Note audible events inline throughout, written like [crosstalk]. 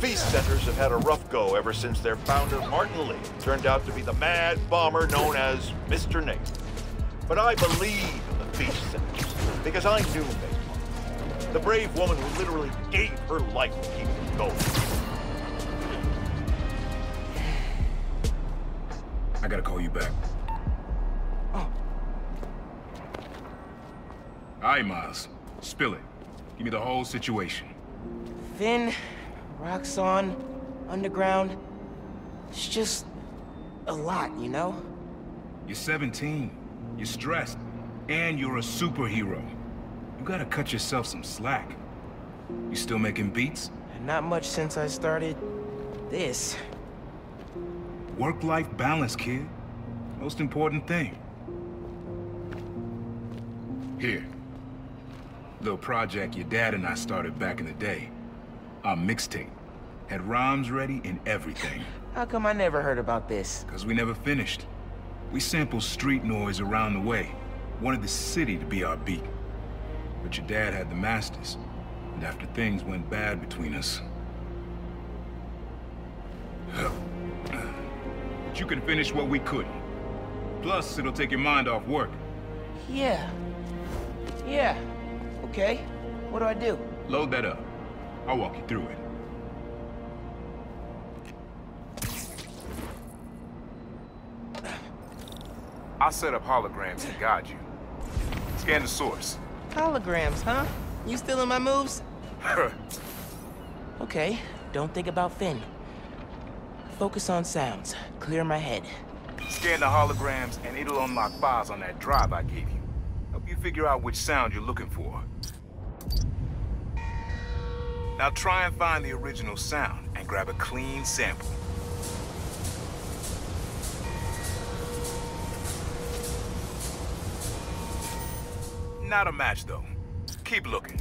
feast centers have had a rough go ever since their founder, Martin Li, turned out to be the mad bomber known as Mr. Nate. But I believe in the feast centers because I knew Nate. The brave woman who literally gave her life to keep them going. I gotta call you back. Oh. All right, Miles. Spill it. Give me the whole situation. Finn, Roxxon, Underground. It's just a lot, you know? You're 17. You're stressed. And you're a superhero. You gotta cut yourself some slack. You still making beats? Not much since I started this. Work-life balance, kid. Most important thing. Here. Little project your dad and I started back in the day. Our mixtape. Had rhymes ready and everything. How come I never heard about this? Cause we never finished. We sampled street noise around the way. Wanted the city to be our beat. But your dad had the masters. And after things went bad between us... But you can finish what we couldn't. Plus, it'll take your mind off work. Yeah. Yeah. Okay. What do I do? Load that up. I'll walk you through it. I'll set up holograms to guide you. Scan the source. Holograms, huh? You stealing my moves? [laughs] okay, don't think about Finn. Focus on sounds. Clear my head. Scan the holograms and it'll unlock files on that drive I gave you. Help you figure out which sound you're looking for. Now try and find the original sound and grab a clean sample. Not a match, though. Keep looking.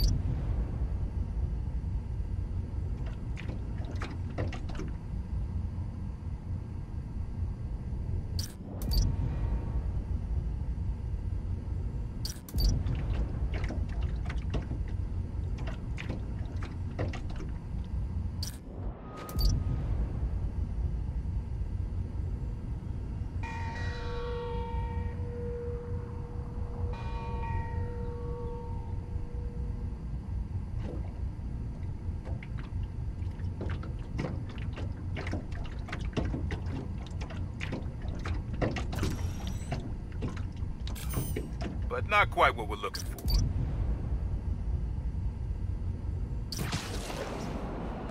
But not quite what we're looking for.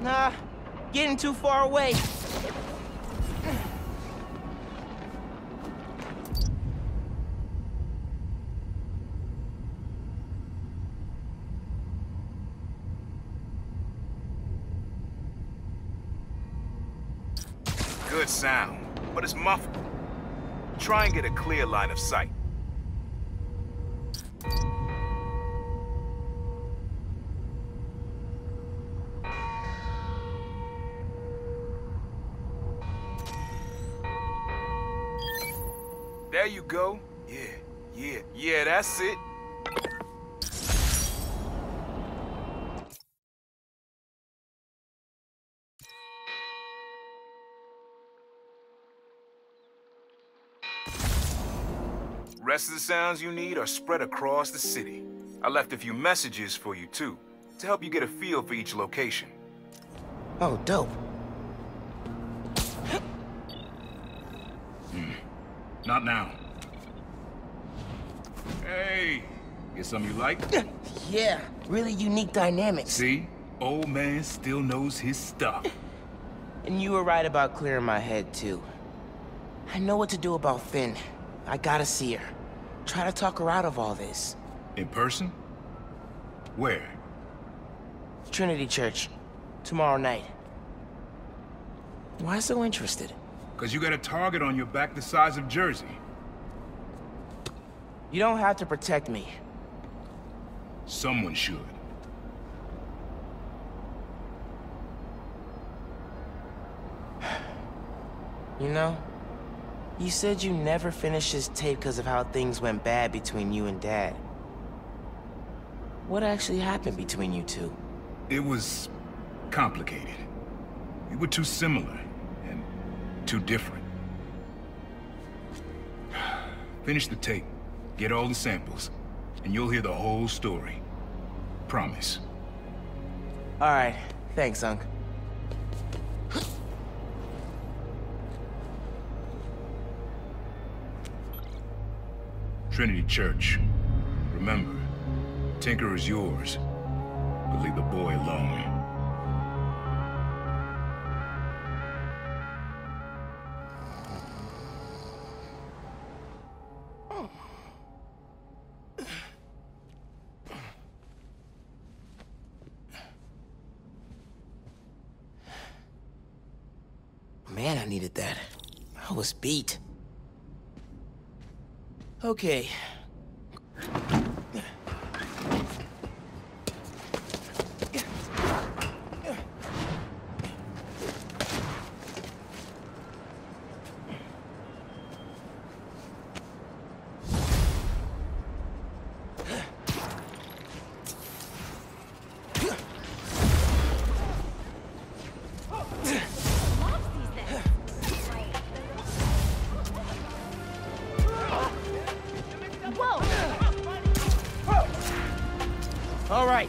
Nah, getting too far away. Good sound, but it's muffled. Try and get a clear line of sight. There you go. Yeah, yeah, yeah, that's it. Rest of the sounds you need are spread across the city. I left a few messages for you too, to help you get a feel for each location. Oh, dope. Hmm. Not now. Hey, get something you like? [laughs] Yeah, really unique dynamics. See? Old man still knows his stuff. [laughs] And you were right about clearing my head, too. I know what to do about Finn. I gotta see her. Try to talk her out of all this. In person? Where? Trinity Church. Tomorrow night. Why so interested? Because you got a target on your back the size of Jersey. You don't have to protect me. Someone should. [sighs] You know, you said you never finished this tape because of how things went bad between you and Dad. What actually happened between you two? It was... complicated. We were too similar, and too different. [sighs] Finish the tape, get all the samples, and you'll hear the whole story. Promise. All right. Thanks, Unc. Trinity Church. Remember, Tinker is yours, but leave the boy alone. Man, I needed that. I was beat. Okay. All right.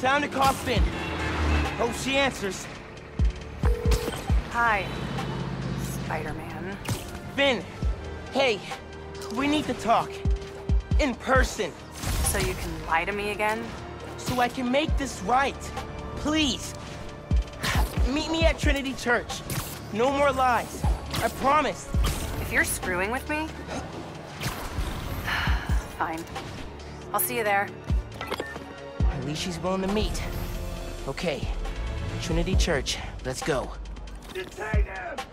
Time to call Finn. Hope she answers. Hi, Spider-Man. Finn, hey, we need to talk. In person. So you can lie to me again? So I can make this right. Please. Meet me at Trinity Church. No more lies. I promise. If you're screwing with me... [sighs] Fine. I'll see you there. At least she's willing to meet. Okay. Trinity Church. Let's go. Detain him!